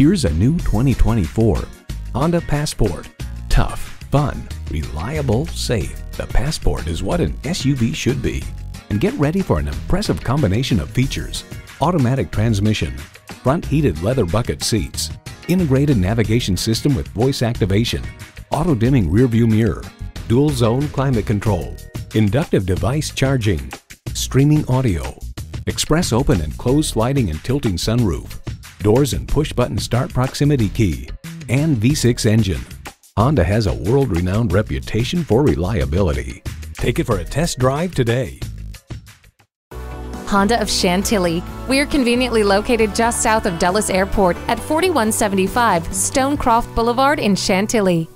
Here's a new 2024 Honda Passport. Tough, fun, reliable, safe. The Passport is what an SUV should be. And get ready for an impressive combination of features. Automatic transmission, front heated leather bucket seats, integrated navigation system with voice activation, auto dimming rear view mirror, dual zone climate control, inductive device charging, streaming audio, express open and close sliding and tilting sunroof, doors and push button start proximity key, and V6 engine. Honda has a world-renowned reputation for reliability. Take it for a test drive today. Honda of Chantilly. We are conveniently located just south of Dulles Airport at 4175 Stonecroft Boulevard in Chantilly.